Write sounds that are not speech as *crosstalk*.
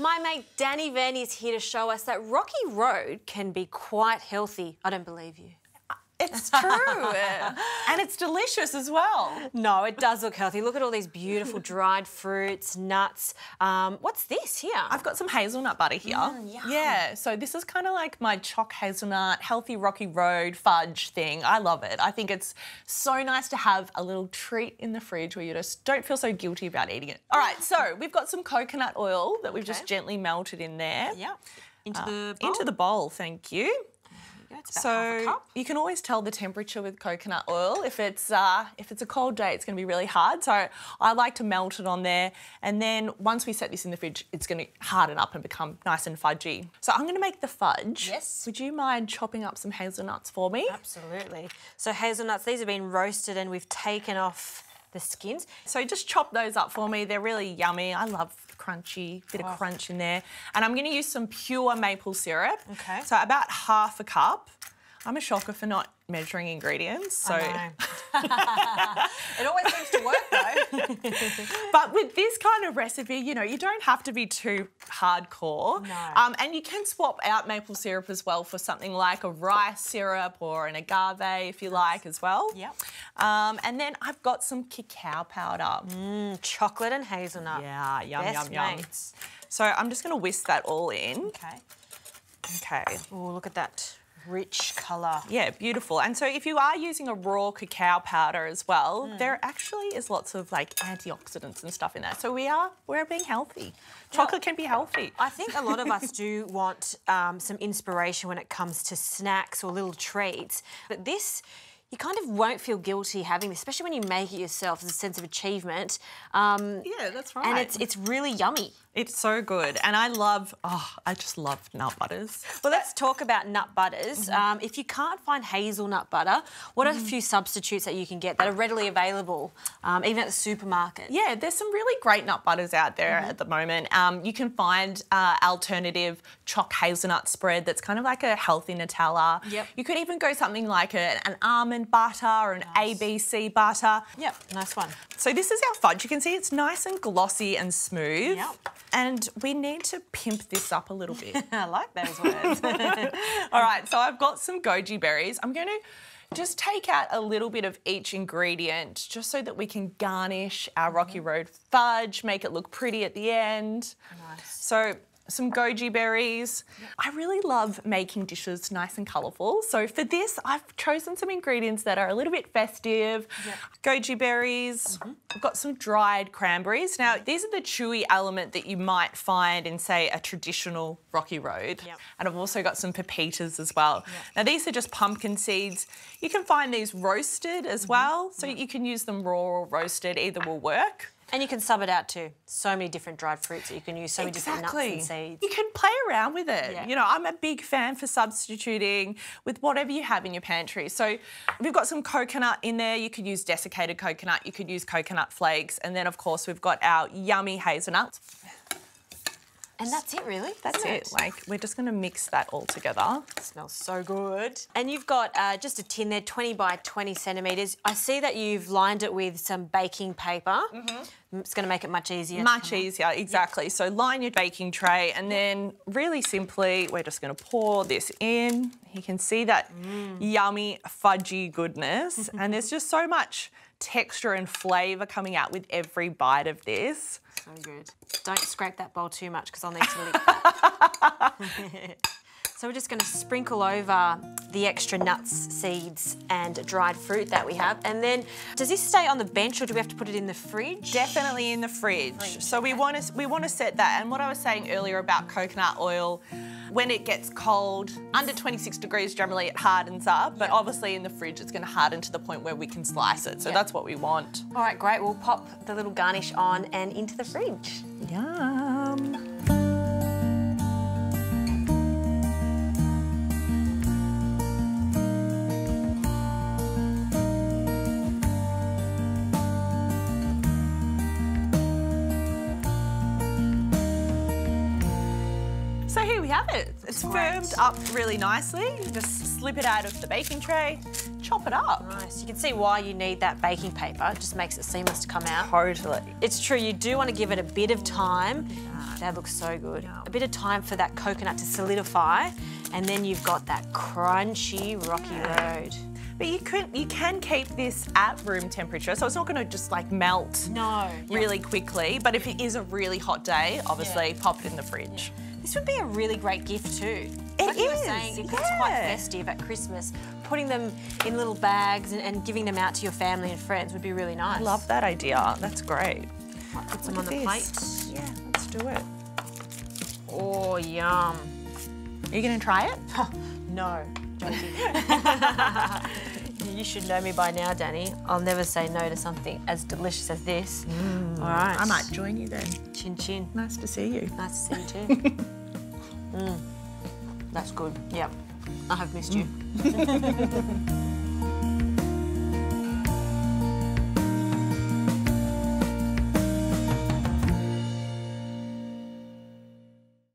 My mate Dani Venn is here to show us that Rocky Road can be quite healthy. I don't believe you. It's true. *laughs* and it's delicious as well. No, it does look healthy. Look at all these beautiful dried fruits, nuts. Um, what's this here? I've got some hazelnut butter here. Mm, yeah, so this is kind of like my choc hazelnut, healthy rocky road fudge thing. I love it. I think it's so nice to have a little treat in the fridge where you just don't feel so guilty about eating it. All right, so we've got some coconut oil that we've just gently melted in there. yeah. Into Uh, the bowl. Into the bowl, thank you. It's about half a So cup. you can always tell the temperature with coconut oil. If it's uh, if it's a cold day, it's going to be really hard. So I like to melt it on there, and then once we set this in the fridge, it's going to harden up and become nice and fudgy. So I'm going to make the fudge. Yes. Would you mind chopping up some hazelnuts for me? Absolutely. So hazelnuts, these have been roasted and we've taken off the skins. So just chop those up for me. They're really yummy. I love crunchy, bit of oh. crunch in there. And I'm going to use some pure maple syrup. Okay. So about half a cup. I'm a shocker for not measuring ingredients. So I know. *laughs* it always seems to work though. *laughs* But with this kind of recipe, you know, you don't have to be too hardcore. No. Um, and you can swap out maple syrup as well for something like a rice syrup or an agave if you like as well. Yep. Um, and then I've got some cacao powder. Chocolate and hazelnut. Yeah, yum, Best yum, yum. mates. So I'm just going to whisk that all in. Okay. Okay. Oh, look at that rich colour. Yeah, beautiful. And so if you are using a raw cacao powder as well, Hmm. there actually is lots of like antioxidants and stuff in there. So we are we're being healthy. Chocolate can be healthy. I think a lot of us do *laughs* want um, some inspiration when it comes to snacks or little treats, but this. You kind of won't feel guilty having this, especially when you make it yourself. There's a sense of achievement, um, Yeah, that's right. and it's it's really yummy. It's so good. And I love, oh, I just love nut butters. Well, let's talk about nut butters. Mm-hmm. Um, if you can't find hazelnut butter, what are a few substitutes that you can get that are readily available, um, even at the supermarket? Yeah, there's some really great nut butters out there Mm-hmm. at the moment. Um, you can find uh, alternative choc hazelnut spread that's kind of like a healthy Nutella. Yep. You could even go something like a, an almond butter or an Nice. ABC butter. Yep, nice one. So this is our fudge. You can see it's nice and glossy and smooth. Yep. And we need to pimp this up a little bit. *laughs* I like those words. *laughs* All right, so I've got some goji berries. I'm going to just take out a little bit of each ingredient just so that we can garnish our Rocky mm-hmm. Road fudge, make it look pretty at the end. Nice. So some goji berries. I really love making dishes nice and colourful. So for this, I've chosen some ingredients that are a little bit festive. Goji berries. Mm-hmm. I've got some dried cranberries. Now, these are the chewy element that you might find in, say, a traditional Rocky Road. Yep. And I've also got some pepitas as well. Now, these are just pumpkin seeds. You can find these roasted as mm-hmm. well. So you can use them raw or roasted, either will work. And you can sub it out too. So many different dried fruits that you can use, so many different nuts and seeds. You can play around with it. Yeah. You know, I'm a big fan for substituting with whatever you have in your pantry. So we've got some coconut in there. You could use desiccated coconut. You could use coconut flakes. And then, of course, we've got our yummy hazelnuts. And that's it, really. That's isn't it. Like, we're just going to mix that all together. It smells so good. And you've got uh, just a tin there, 20 by 20 centimetres. I see that you've lined it with some baking paper. It's going to make it much easier. Much easier, exactly. So line your baking tray and then really simply, we're just going to pour this in. You can see that yummy, fudgy goodness. and there's just so much texture and flavour coming out with every bite of this. So good. Don't scrape that bowl too much because I'll need to lick *laughs* that. *laughs* so we're just going to sprinkle over the extra nuts, seeds and dried fruit that we have. And then does this stay on the bench or do we have to put it in the fridge? Definitely in the fridge. So we want to we want to set that. And what I was saying earlier about coconut oil, when it gets cold, under 26 degrees generally it hardens up, but obviously in the fridge it's going to harden to the point where we can slice it. So Yeah. that's what we want. All right, great. We'll pop the little garnish on and into the fridge. Yum. We have it. It's firmed up really nicely. Just slip it out of the baking tray, chop it up. Nice. You can see why you need that baking paper. It just makes it seamless to come out. Totally. It's true, you do want to give it a bit of time. Ah, that looks so good. A bit of time for that coconut to solidify, and then you've got that crunchy, rocky road. But you could you can keep this at room temperature, so it's not going to just like melt No. really quickly. But if it is a really hot day, obviously Yeah. pop it in the fridge. This would be a really great gift too. It like you were is, saying, because it's quite festive at Christmas. Putting them in little bags and, and giving them out to your family and friends would be really nice. I love that idea. That's great. Might put some on the this. plate. Yeah, let's do it. Oh, yum. Are you going to try it? No, *laughs* you should know me by now, Dani. I'll never say no to something as delicious as this. Mm. All right. I might join you then. Chin chin. Nice to see you. Nice to see you too. *laughs* mm. That's good. Yep. I have missed you. *laughs*